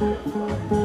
Thank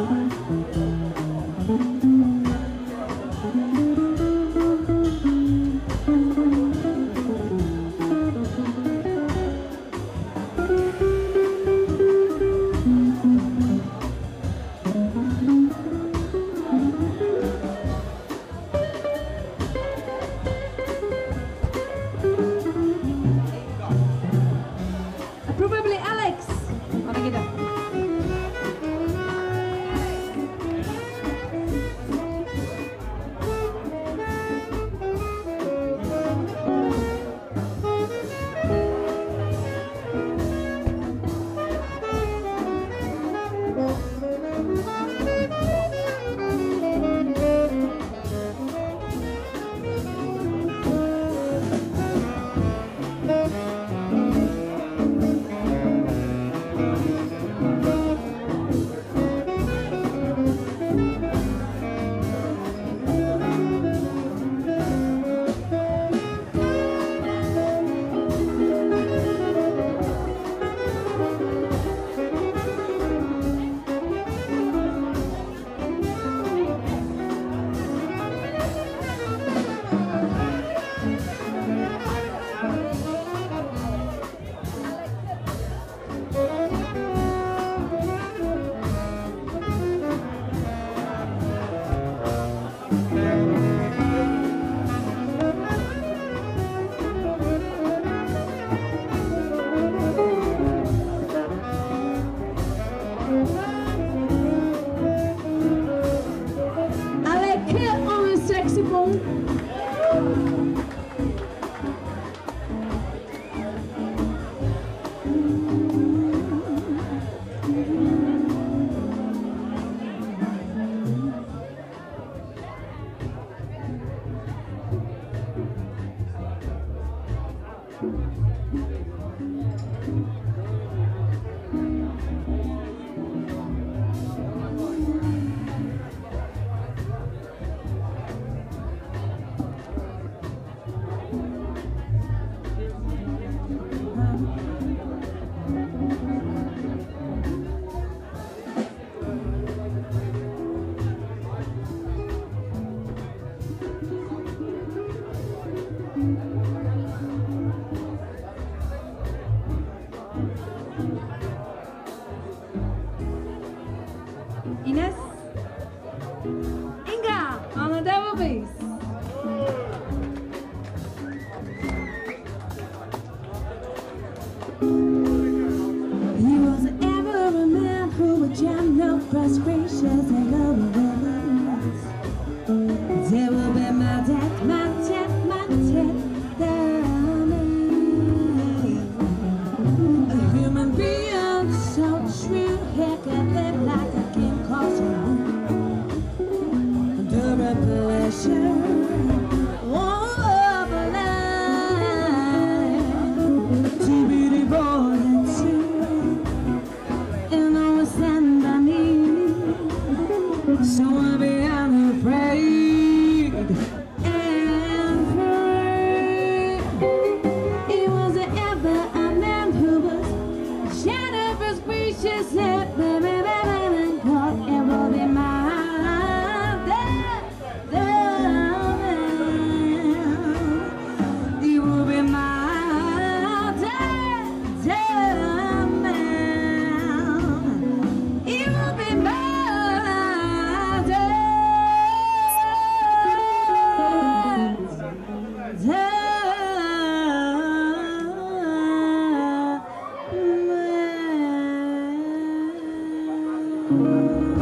Thank you.